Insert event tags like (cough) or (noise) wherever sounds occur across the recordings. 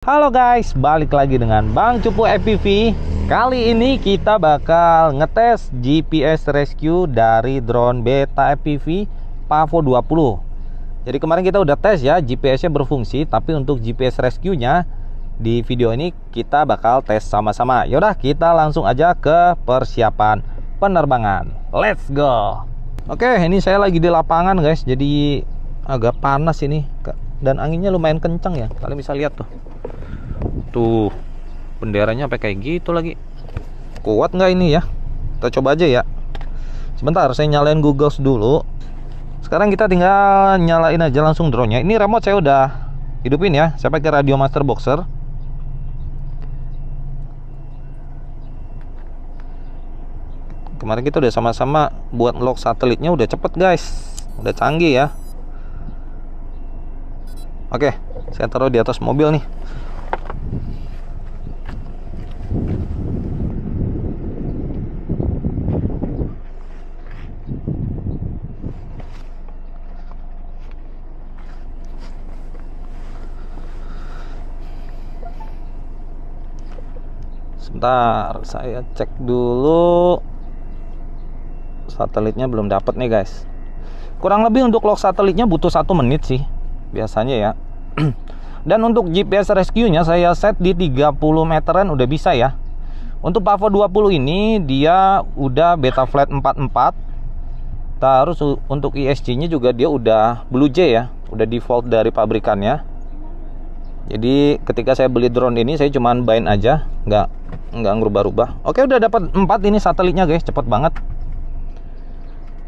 Halo guys, balik lagi dengan Bang Cupu FPV Kali ini kita bakal ngetes GPS rescue dari drone Beta FPV Pavo 20 Jadi kemarin kita udah tes ya, GPS-nya berfungsi Tapi untuk GPS rescue-nya di video ini kita bakal tes sama-sama. Yaudah kita langsung aja ke persiapan penerbangan. Let's go! Oke, ini saya lagi di lapangan guys Jadi agak panas ini Dan anginnya lumayan kencang ya Kalian bisa lihat tuh Tuh, benderanya sampai kayak gitu lagi. Kuat nggak ini ya? Kita coba aja ya. Sebentar, saya nyalain Google dulu. Sekarang kita tinggal nyalain aja langsung drone-nya. Ini remote saya udah hidupin ya. Saya pakai Radio Master Boxer. Kemarin kita udah sama-sama buat lock satelitnya udah cepet guys. Udah canggih ya. Oke, saya taruh di atas mobil nih. Sebentar, saya cek dulu. Satelitnya belum dapat nih guys. Kurang lebih untuk lock satelitnya butuh satu menit sih, biasanya ya. (clears throat) Dan untuk GPS rescue-nya saya set di 30 meteran udah bisa ya. Untuk Pavo 20 ini dia udah beta flat 44. Terus untuk ESC-nya juga dia udah Blue J ya, udah default dari pabrikannya. Jadi ketika saya beli drone ini saya cuman bind aja, nggak nggak ngerubah-rubah. Oke udah dapat 4 ini satelitnya guys, cepet banget.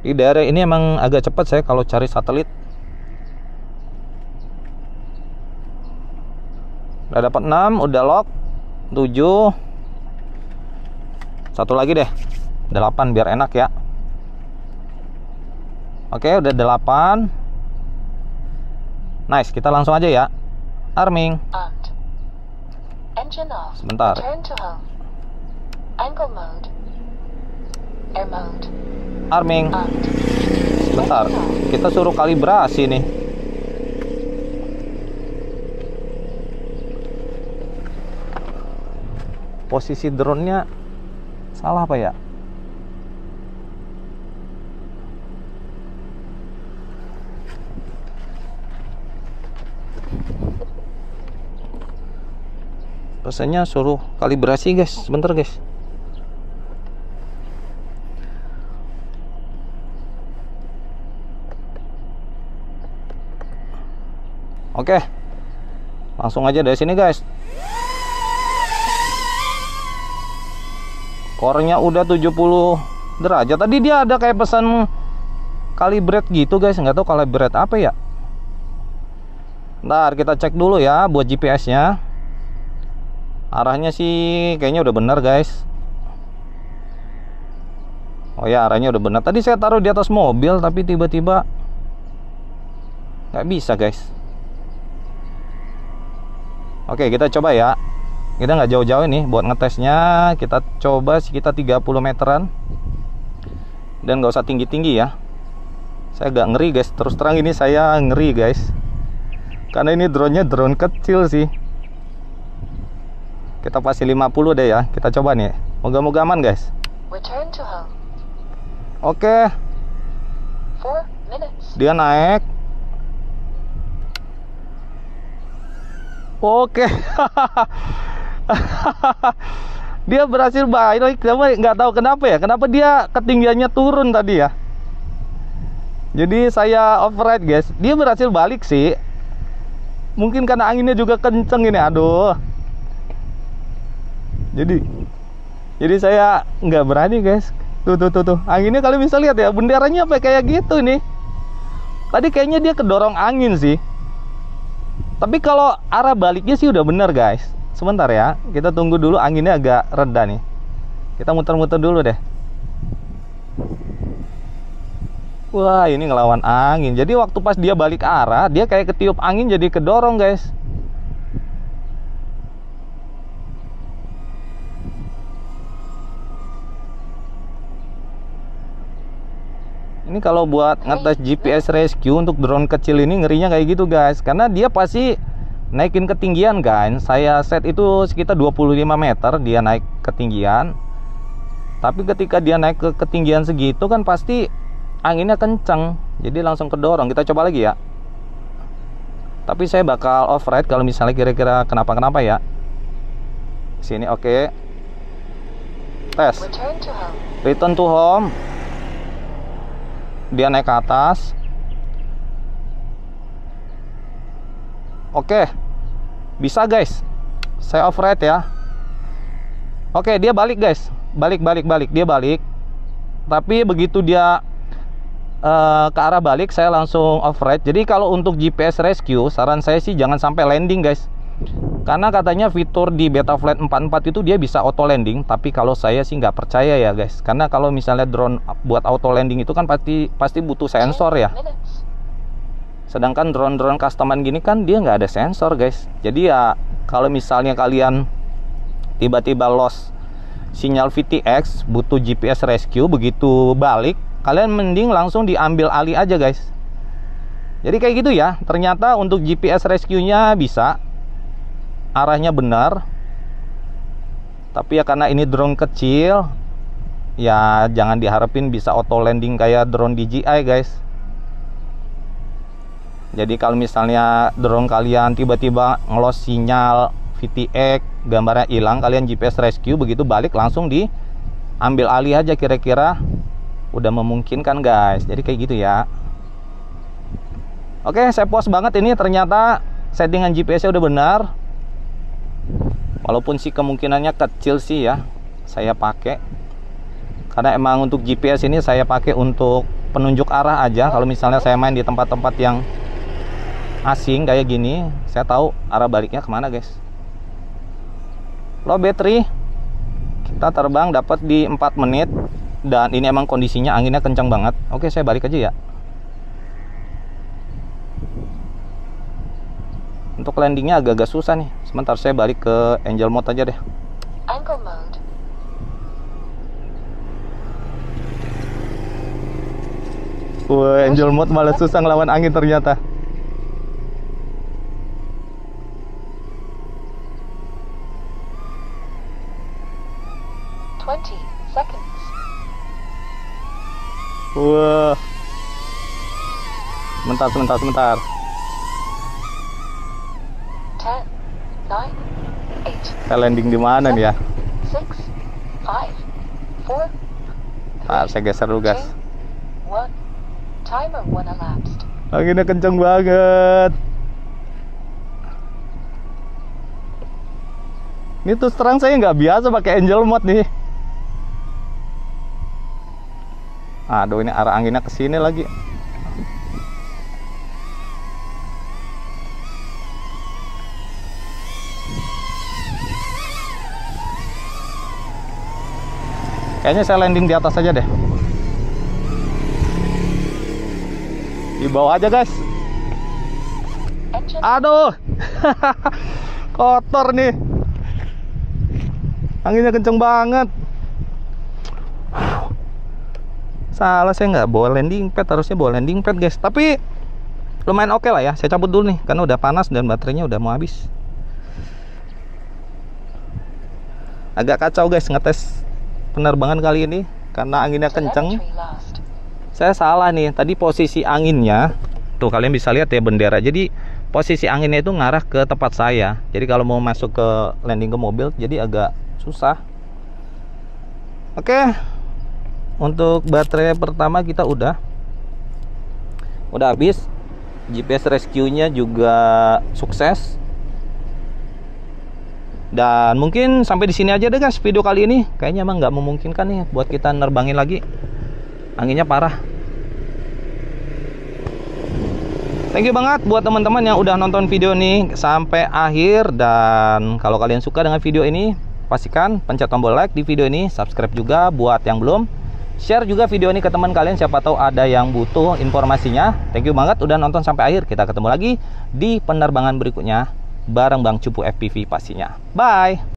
Di daerah ini emang agak cepat saya kalau cari satelit. Udah dapat 6, udah lock 7. Satu lagi deh. 8 biar enak ya. Oke, udah 8. Nice, kita langsung aja ya. Arming. Sebentar. Arming. On. Bentar. Kita suruh kalibrasi nih. Posisi drone-nya salah apa ya? Rasanya suruh kalibrasi guys, sebentar guys. Oke. Langsung aja dari sini, guys. Core-nya udah 70 derajat. Tadi dia ada kayak pesan calibrate gitu, guys. Nggak tahu calibrate apa ya. Ntar kita cek dulu ya buat GPS-nya. Arahnya sih kayaknya udah benar, guys. Oh ya, arahnya udah benar. Tadi saya taruh di atas mobil tapi tiba-tiba nggak bisa, guys. Oke kita coba ya Kita nggak jauh-jauh nih buat ngetesnya. Kita coba sekitar 30 meteran. Dan nggak usah tinggi-tinggi ya. Saya agak ngeri guys. Terus terang ini saya ngeri guys. Karena ini drone-nya drone kecil sih. Kita pasti 50 deh ya. Kita coba nih. Moga-moga aman guys. Oke. Minutes. Dia naik. Oke. (laughs) (laughs) dia berhasil balik tapi nggak tahu kenapa ya. Kenapa dia ketinggiannya turun tadi ya. Jadi saya override guys. Dia berhasil balik sih. Mungkin karena anginnya juga kenceng ini. Aduh. Jadi jadi saya nggak berani guys. Tuh tuh tuh tuh. Anginnya kalian bisa lihat ya. Benderanya apa kayak gitu nih. Tadi kayaknya dia kedorong angin sih. Tapi kalau arah baliknya sih udah bener guys. Sebentar ya, kita tunggu dulu anginnya agak reda nih. Kita muter-muter dulu deh. Wah ini ngelawan angin. Jadi waktu pas dia balik arah, dia kayak ketiup angin jadi kedorong guys. Ini kalau buat ngetes GPS rescue untuk drone kecil ini ngerinya kayak gitu guys Karena dia pasti naikin ketinggian guys. Saya set itu sekitar 25 meter dia naik ketinggian. Tapi ketika dia naik ke ketinggian segitu kan pasti anginnya kencang jadi langsung kedorong kita coba lagi ya. Tapi saya bakal off ride kalau misalnya kira-kira kenapa-kenapa ya. Sini oke. Okay. tes return to home. Dia naik ke atas oke. Bisa guys. Saya off ride ya. Oke dia balik guys. Balik balik balik. Dia balik. Tapi begitu dia eh, ke arah balik saya langsung off ride jadi kalau untuk GPS rescue saran saya sih jangan sampai landing guys. Karena katanya fitur di Betaflight 44 itu dia bisa auto landing. Tapi kalau saya sih nggak percaya ya guys. Karena kalau misalnya drone buat auto landing itu kan pasti pasti butuh sensor ya. Sedangkan drone-drone customan gini kan dia nggak ada sensor guys. Jadi ya kalau misalnya kalian tiba-tiba lost sinyal VTX butuh GPS rescue begitu balik kalian mending langsung diambil alih aja guys. Jadi kayak gitu ya. Ternyata untuk GPS rescue nya bisa. Arahnya benar. Tapi ya karena ini drone kecil ya jangan diharapin bisa auto landing kayak drone DJI guys jadi kalau misalnya drone kalian tiba-tiba ngelos sinyal VTX gambarnya hilang kalian GPS rescue begitu balik langsung diambil alih aja kira-kira. Udah memungkinkan guys. Jadi kayak gitu ya. Oke saya puas banget ini. Ternyata settingan GPS nya udah benar. Walaupun sih kemungkinannya kecil sih ya saya pakai. Karena emang untuk GPS ini saya pakai untuk penunjuk arah aja. Kalau misalnya saya main di tempat-tempat yang asing kayak gini saya tahu arah baliknya ke mana guys. Low battery kita terbang dapat di 4 menit dan ini emang kondisinya anginnya kencang banget. Oke saya balik aja ya. Untuk landingnya agak-agak susah nih. Sebentar saya balik ke angel mode aja deh. Angle mode. Wah, angel mode malah susah ngelawan angin ternyata. Wah. Sebentar, sebentar, sebentar. Saya landing di mana nih ya? Ah, saya geser dulu, elapsed. Anginnya kenceng banget. Ini terus terang saya nggak biasa pakai angel mode nih. Aduh, ini arah anginnya ke sini lagi. Kayaknya saya landing di atas aja deh. Di bawah aja, guys. Aduh. (laughs) Kotor nih. Anginnya kenceng banget. Salah saya nggak bawa landing pad, harusnya bawa landing pad, guys. Tapi lumayan oke lah ya. Saya cabut dulu nih karena udah panas dan baterainya udah mau habis. Agak kacau guys ngetes penerbangan kali ini karena anginnya kenceng. Saya salah nih. Tadi posisi anginnya tuh kalian bisa lihat ya bendera. Jadi posisi anginnya itu ngarah ke tempat saya. Jadi kalau mau masuk ke landing ke mobil jadi agak susah. Oke. Untuk baterai pertama kita udah udah habis. GPS rescue-nya juga sukses. Dan mungkin sampai di sini aja deh guys video kali ini. Kayaknya emang nggak memungkinkan nih buat kita nerbangin lagi. Anginnya parah. Thank you banget buat teman-teman yang udah nonton video ini sampai akhir dan kalau kalian suka dengan video ini pastikan pencet tombol like di video ini, subscribe juga buat yang belum. Share juga video ini ke teman kalian siapa tahu ada yang butuh informasinya. Thank you banget udah nonton sampai akhir. Kita ketemu lagi di penerbangan berikutnya bareng Bang Cupu FPV pastinya. Bye.